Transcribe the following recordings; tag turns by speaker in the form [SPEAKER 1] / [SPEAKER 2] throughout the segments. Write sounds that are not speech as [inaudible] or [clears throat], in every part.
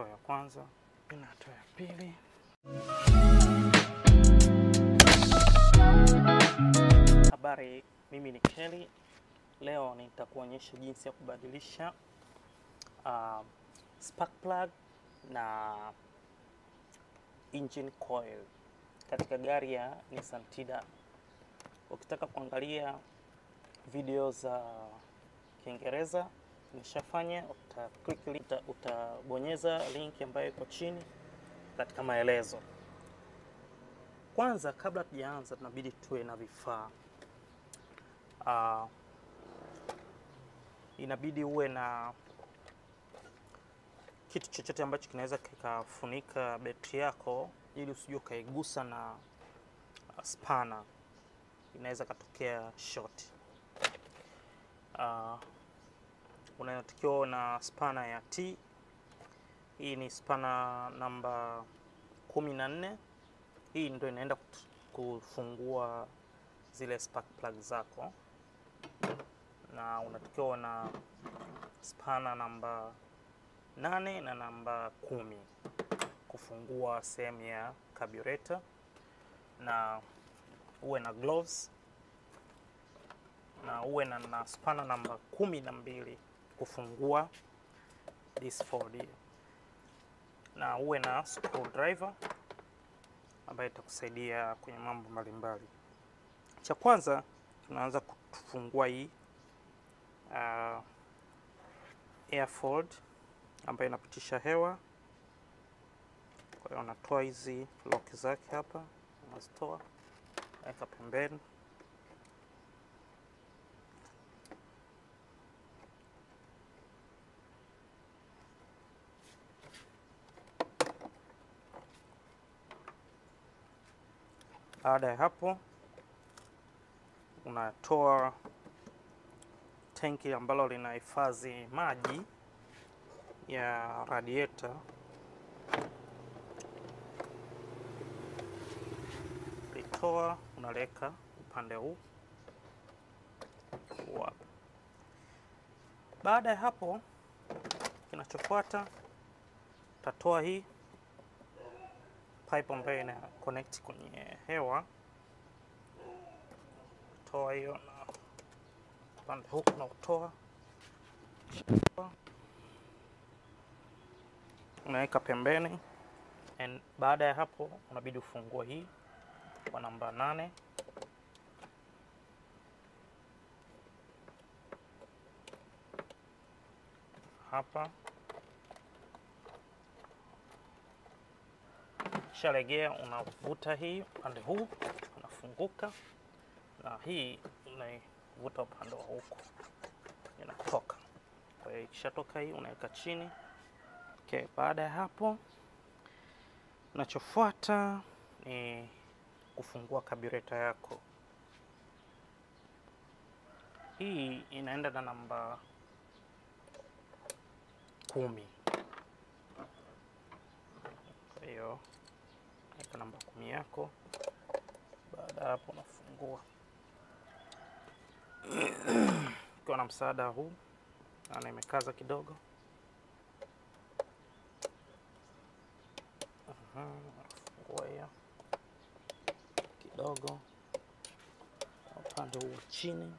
[SPEAKER 1] hatua ya kwanza na hatua ya pili. Habari, mimi ni Kelly. Leo nitakuonyesha jinsi ya kubadilisha uh, spark plug na engine coil katika gari ya Nissan Tida. Ukitaka kuangalia video za Kiingereza nimeshafanya, uta click link, uta, utabonyeza link ambayo iko chini katika maelezo. Kwanza, kabla tujaanza, tunabidi tuwe na vifaa uh, inabidi uwe na kitu chochote ambacho kinaweza kikafunika betri yako ili usije ukaigusa na spana, inaweza katokea short. Uh, unatakiwa na spana ya T. Hii ni spana namba kumi na nne. Hii ndio inaenda kufungua zile spark plug zako, na unatakiwa na spana namba nane na namba kumi kufungua sehemu ya carburetor, na uwe na gloves na uwe na, na spana namba kumi na mbili kufungua this Ford na uwe na screwdriver ambayo itakusaidia kwenye mambo mbalimbali. Cha kwanza tunaanza kufungua hii uh, airfold ambayo inapitisha hewa. Kwa hiyo unatoa hizi lock zake hapa, unazitoa weka pembeni. Baada ya hapo, unatoa tenki ambalo linahifadhi maji ya radiator. Litoa unaleka upande huu hapa. Baada ya hapo, kinachofuata utatoa hii pipe ambayo ina connect kwenye hewa. Toa hiyo na upande huku na utoa, unaweka pembeni. And baada ya hapo unabidi ufungue hii kwa namba nane. Hapa shalegea, unavuta hii upande huu unafunguka, na hii unaivuta upande wa huku inatoka. Kwa hiyo ikishatoka hii unaweka chini. Okay, baada ya hapo unachofuata ni kufungua kabureta yako. Hii inaenda na namba kumi. Kwa hiyo weka namba kumi yako. Baada hapo unafungua [clears throat] ukiwa na msaada huu, naona imekaza kidogo. Unafungua hiyo kidogo upande huu chini.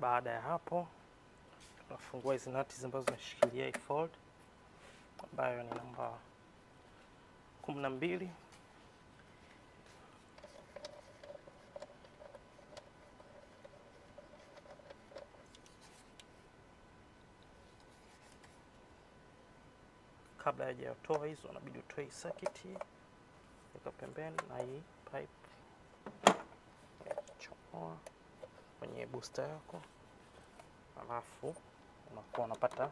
[SPEAKER 1] Baada ya hapo, tunafungua hizi nati ambazo zinashikilia fold ambayo ni namba kumi na mbili. Kabla hajatoa hizo, unabidi utoe hii circuit hii, weka pembeni, na hii pipe chomoa kwenye booster yako, alafu unakuwa unapata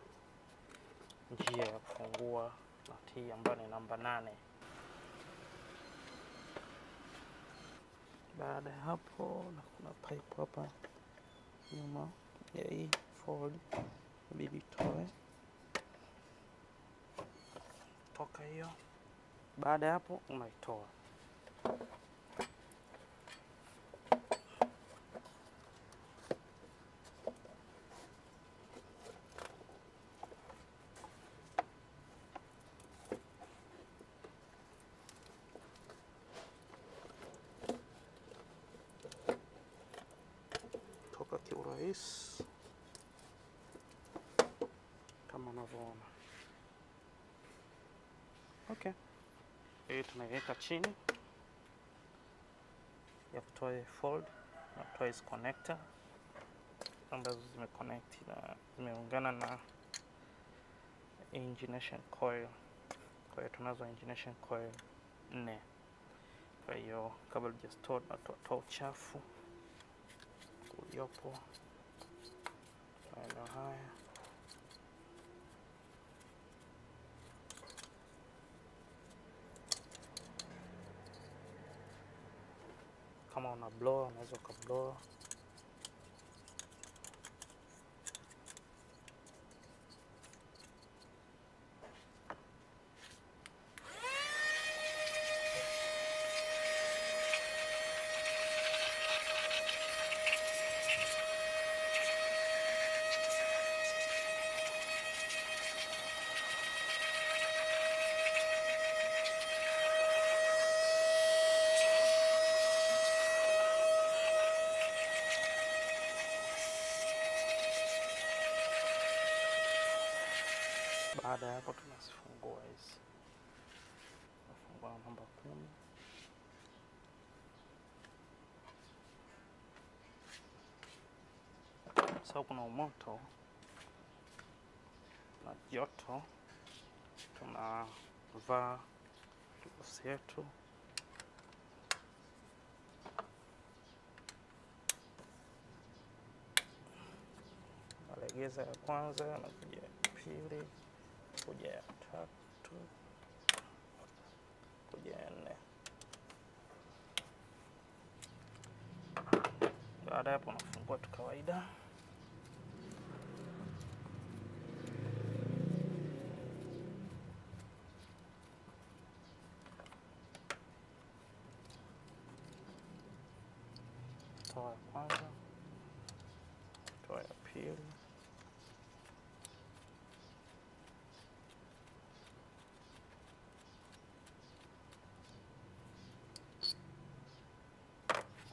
[SPEAKER 1] njia ya kufungua nati hii ambayo ni namba nane. Baada ya hapo, na kuna pipe hapa nyuma ya hii fold, inabidi toe toka hiyo Baada ya hapo unaitoa. Toka kiurahisi kama unavyoona. Okay, hii tunaiweka chini ya kutoa fold na kutoa hizi connector ambazo zimeconnect na zimeungana na injection coil. Kwa hiyo tunazo injection coil nne. Kwa hiyo kabla hujastore, tunatoa uchafu uliopo maeneo haya. Kama una blower unaweza ukablower. Baada ya hapo tunazifungua hizi, nafungua namba kumi. Sasa kuna umoto na joto, tunavaa gloves yetu. Malegeza ya kwanza, nakuja ya pili kuja ya tatu, kuja ya nne. Baada ya hapo unafungua tu kawaida. Toa ya kwanza, toa ya pili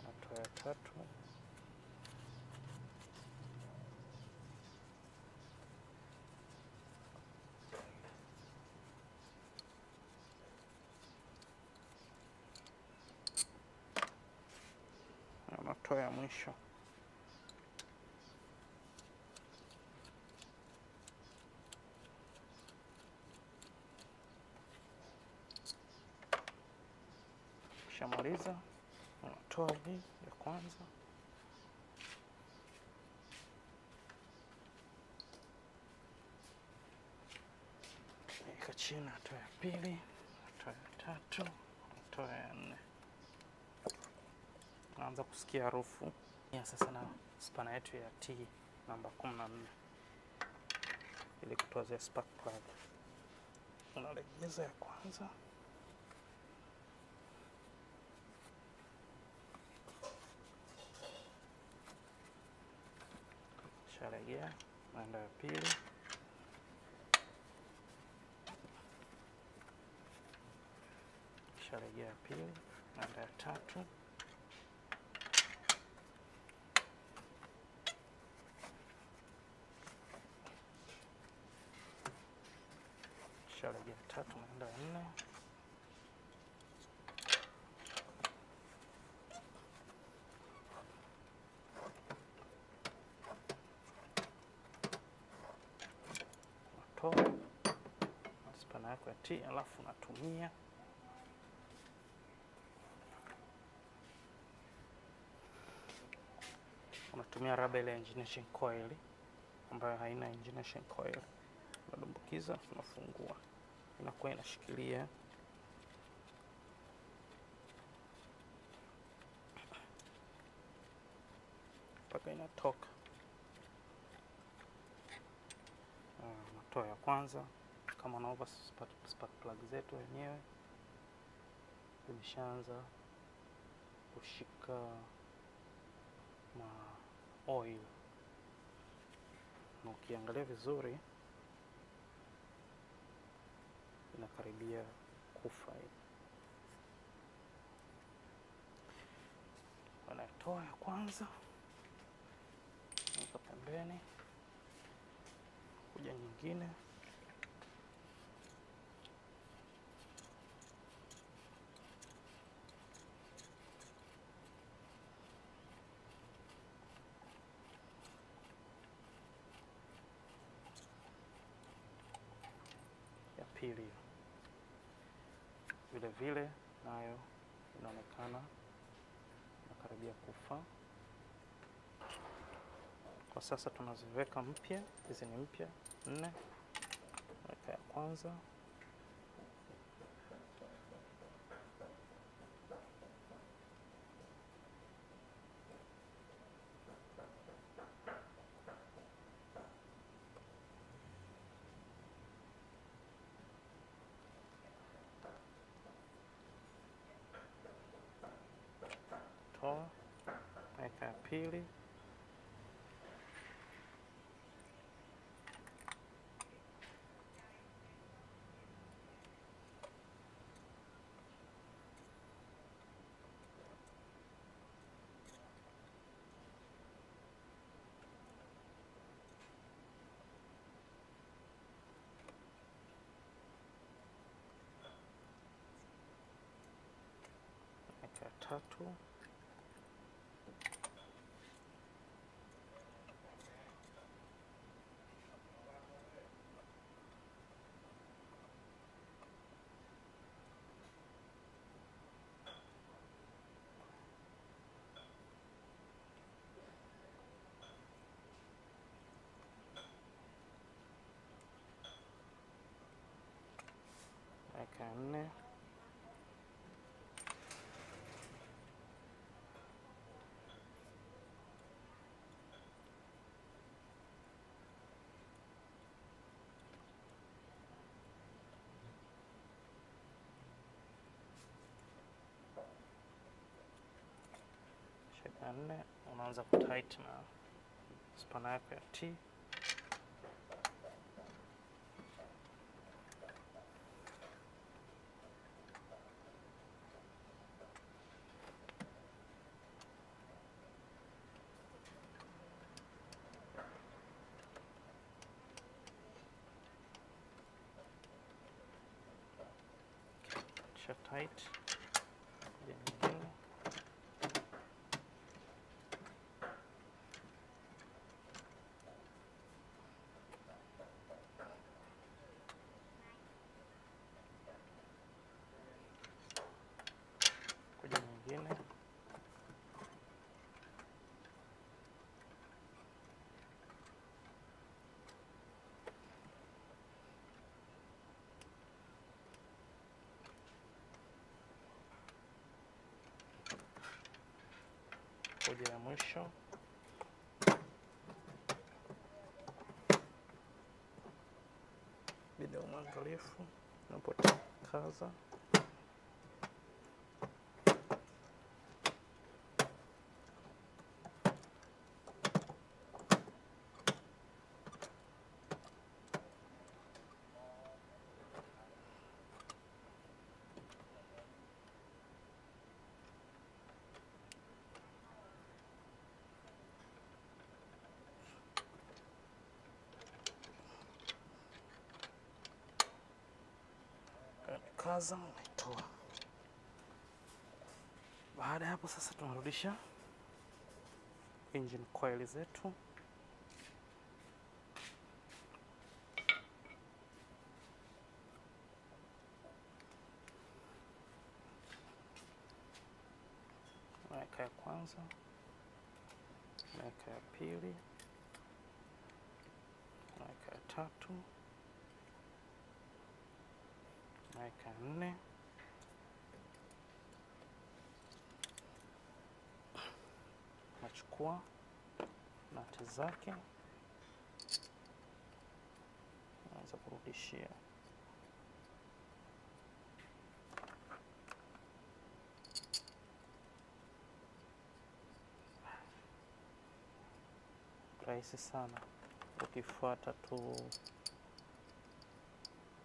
[SPEAKER 1] Natoa ya tatu, natoa ya mwisho. Ukishamaliza unatoa hii ya kwanza, ika chini, natoa ya pili, natoa ya tatu, natoa ya nne. Naanza kusikia harufu. Ya sasa na spana yetu ya T namba kumi na nne. Ili kutoa zile spark plug. Unalegeza ya kwanza. Shalegea, naenda ya pili, shalegea ya pili, naenda ya tatu, ya tatu, naenda nne, spana yako ya T, alafu unatumia unatumia raba ile injection coil ambayo haina injection coil, unadumbukiza, unafungua, inakuwa inashikilia. Mpaka inatoka. matoa natoa ya kwanza. Kama unaova spark plug zetu wenyewe. Imeshaanza kushika ma oil, na ukiangalia vizuri inakaribia kufa. Wanatoa ya kwanza, weka pembeni, kuja nyingine ya pili vile vile nayo inaonekana inakaribia kufa. Kwa sasa tunaziweka mpya, hizi ni mpya nne. Weka ya kwanza, toa, weka ya ya nne, shape nne, unaanza kutighten na spana yako ya T. tight kuja ya mwisho bila ya mwangalifu unapotakaza kaza unaitoa. Baada ya hapo sasa, tunarudisha engine coil zetu Weka nne. Nachukua nati zake, naweza kurudishia rahisi sana ukifuata tu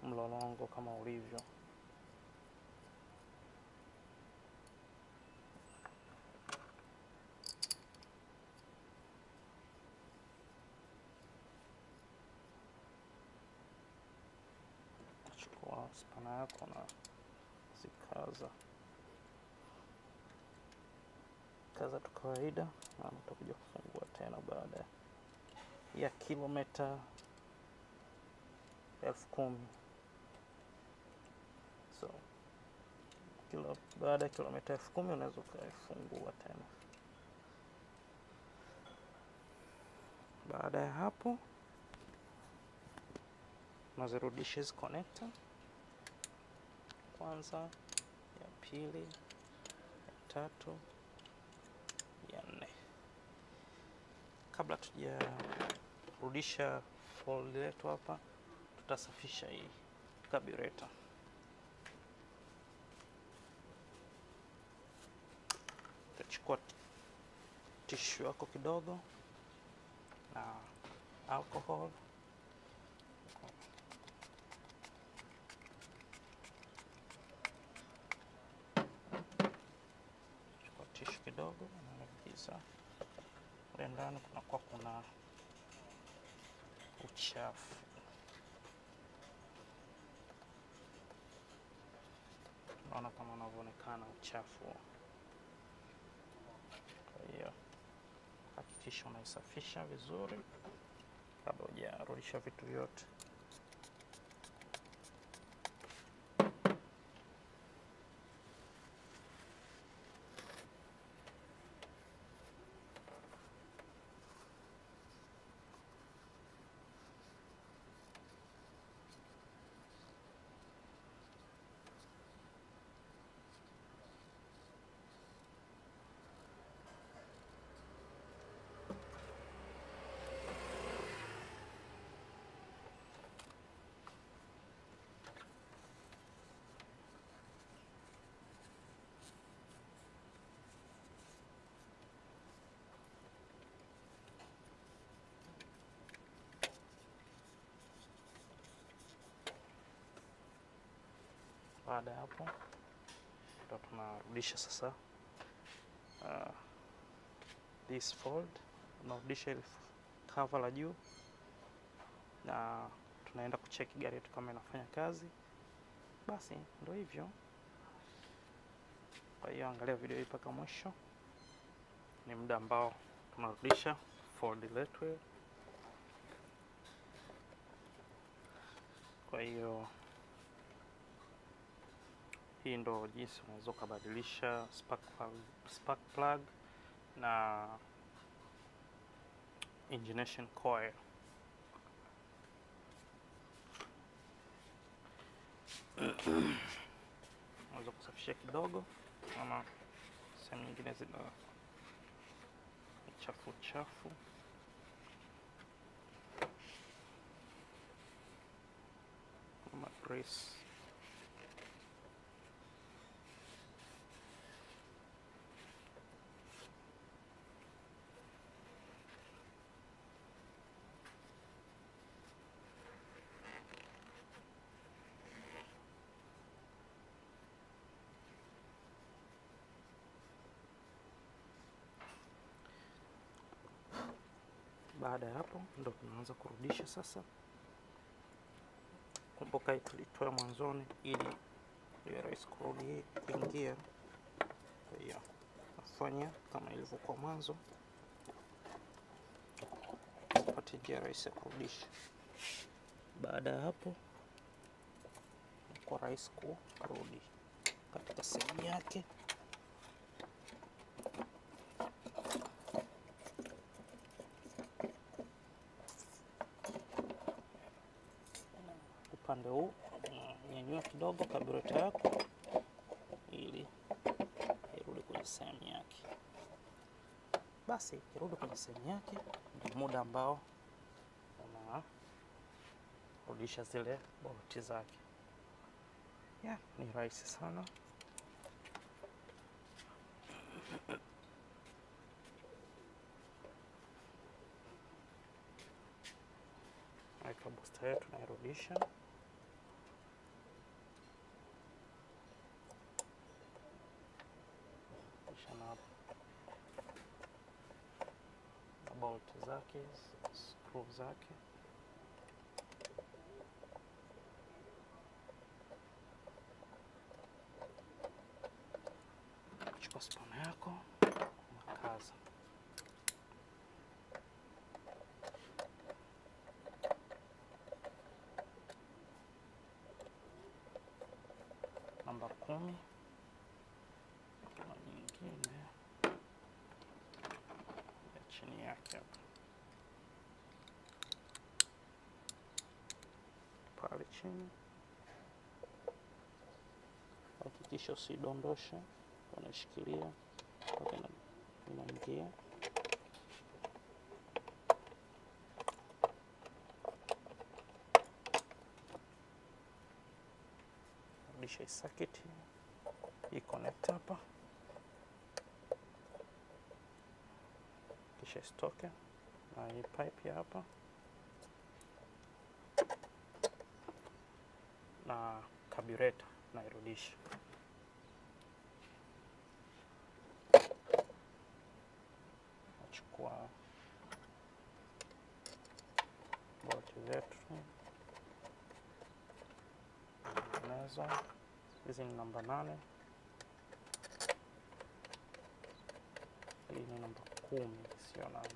[SPEAKER 1] mlolongo kama ulivyo. Yako na zikaza. Kaza tu kawaida, na utakuja kufungua tena baada ya kilomita elfu kumi. So kilo, baada ya kilomita elfu kumi unaweza ukaifungua tena. Baada ya hapo unazirudisha hizi connector, kwanza, ya pili, ya tatu, ya nne. Kabla tujarudisha fold letu hapa, tutasafisha hii carburetor. Utachukua tishu yako kidogo na alcohol chukua tishu kidogo, unaingiza kule ndani, kunakuwa kuna uchafu. Naona kama unavyoonekana uchafu. Kwa hiyo hakikisha unaisafisha vizuri kabla hujarudisha vitu vyote. Baada ya hapo ndo tunarudisha sasa uh, this fold, tunarudisha ile cover la juu na tunaenda kucheki gari yetu kama inafanya kazi. Basi ndo hivyo. Kwa hiyo angalia video hii mpaka mwisho, ni muda ambao tunarudisha fold letu. Kwa hiyo hii ndo jinsi unaweza ukabadilisha spark plug, spark plug na ignition coil. [clears throat] Unaweza kusafisha kidogo, ama sehemu nyingine zina chafu chafu. Kama Baada ya hapo ndo tunaanza kurudisha sasa. Kumbuka tulitoa mwanzoni ili iwe rahisi kurudi kuingia. Kwa hiyo nafanya kama ilivyokuwa mwanzo, pate njia rahisi ya kurudisha. Baada ya hapo, kwa rahisi kurudi katika sehemu yake. Basi ikirudi kwenye sehemu yake, ndio muda ambao unarudisha zile bolti zake. Ya, ni rahisi sana. Weka busta yetu nairudisha. Bolt zake, screw zake. Chukua spana yako, unakaza. Namba kumi na nyingine ya chini yake hapa pale chini, hakikisha usidondoshe, unashikilia mpaka ina- inaingia. Rudisha hii socket hii connect hapa, kisha isitoke na hii pipe ya hapa na carburetor nairudisha. Nachukua bolti zetu. Nazo, hizi ni namba nane, hii ni namba kumi, sio nane.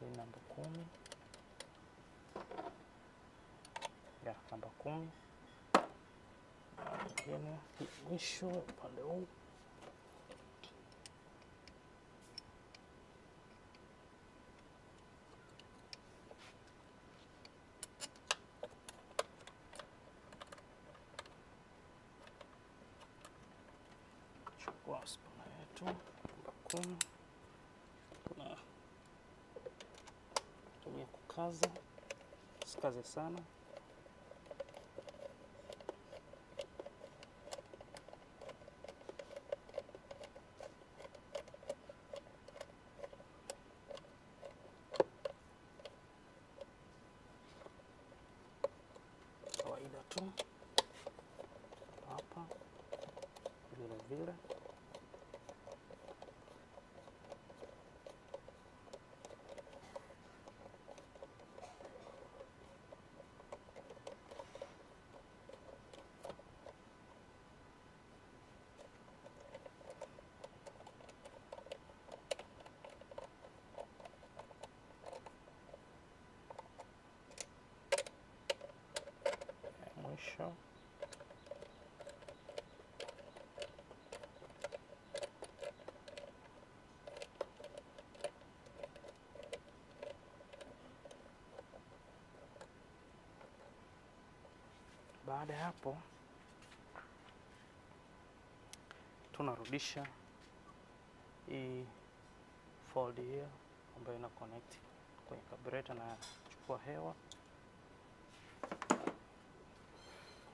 [SPEAKER 1] Hii ni namba kumi. Ya namba kumi hii mwisho upande huu. Chukua spana yetu namba kumi. Na tumia kukaza, sikaze sana. kawaida tu hapa vile vile. Mwisho baada ya hapo tunarudisha hii fold hiyo ambayo ina connect kwenye carburetor na chukua hewa.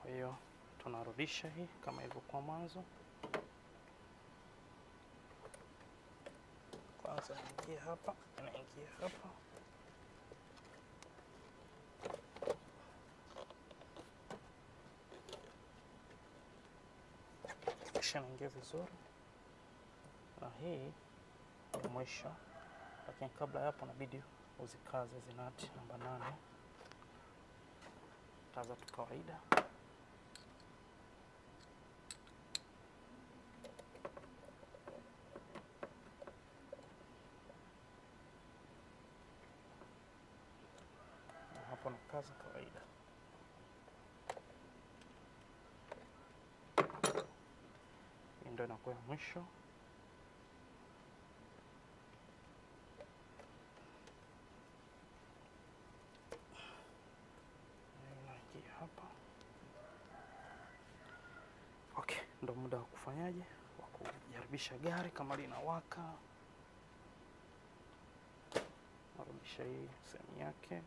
[SPEAKER 1] Kwa hiyo tunarudisha hii kama ilivyokuwa mwanzo. Kwanza naingia hapa, inaingia hapa, kisha naingia vizuri, na hii ni mwisho, lakini kabla ya hapo inabidi uzikaze zinati namba nane. Kaza tu kawaida. Na na kaza kawaida. Hii ndio inakuwa ya mwisho. Hapa. Ndo muda wa kufanyaje, wa kujaribisha gari kama linawaka. Narudisha hii sehemu yake.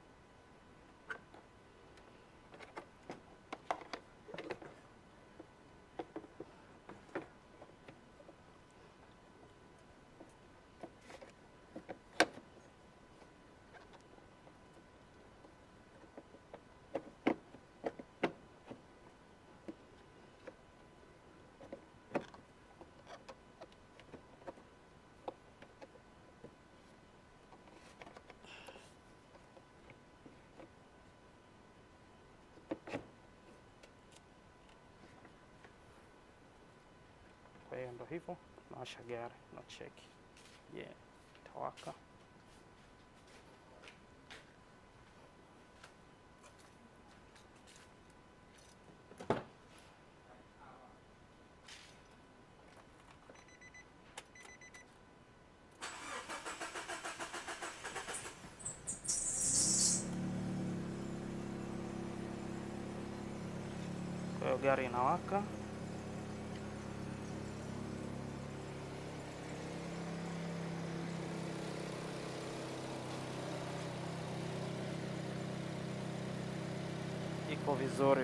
[SPEAKER 1] Hiyo ndo hivyo, nawasha gari na cheki, je, itawaka? Kwa hiyo gari inawaka. Iko vizuri.